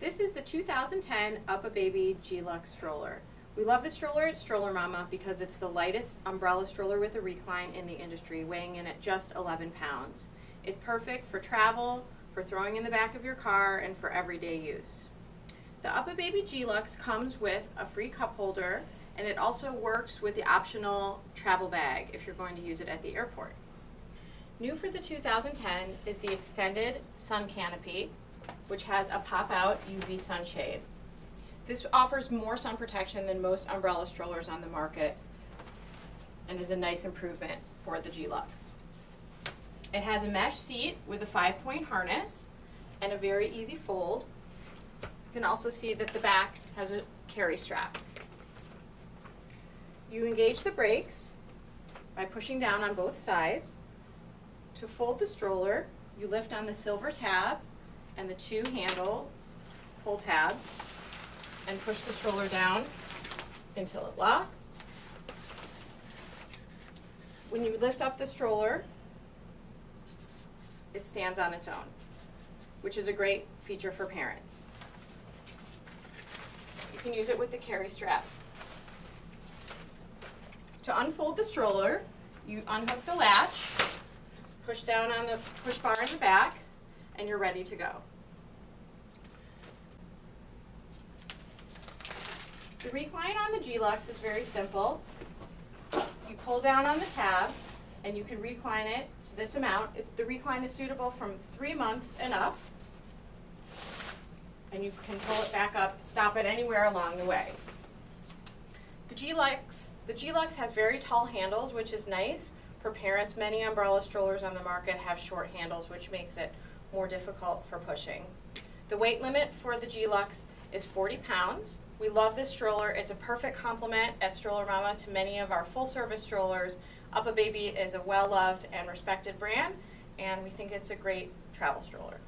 This is the 2010 Up a UPPAbaby G-Luxe stroller. We love the stroller at Stroller Mama because it's the lightest umbrella stroller with a recline in the industry, weighing in at just 11 pounds. It's perfect for travel, for throwing in the back of your car, and for everyday use. The Up a UPPAbaby G-Luxe comes with a free cup holder, and it also works with the optional travel bag if you're going to use it at the airport. New for the 2010 is the extended sun canopy, which has a pop-out UV sunshade. This offers more sun protection than most umbrella strollers on the market and is a nice improvement for the G-Luxe. It has a mesh seat with a five-point harness and a very easy fold. You can also see that the back has a carry strap. You engage the brakes by pushing down on both sides. To fold the stroller, you lift on the silver tab and the two handle pull tabs and push the stroller down until it locks. When you lift up the stroller, it stands on its own, which is a great feature for parents. You can use it with the carry strap. To unfold the stroller, you unhook the latch, push down on the push bar in the back, and you're ready to go. The recline on the G-Luxe is very simple. You pull down on the tab and you can recline it to this amount. It, the recline is suitable from three months and up. And you can pull it back up, stop it anywhere along the way. The G-Luxe, the G-Luxe has very tall handles, which is nice for parents. Many umbrella strollers on the market have short handles, which makes it more difficult for pushing. The weight limit for the G-Luxe is 40 pounds. We love this stroller. It's a perfect complement at Stroller Mama to many of our full-service strollers. UPPAbaby is a well-loved and respected brand, and we think it's a great travel stroller.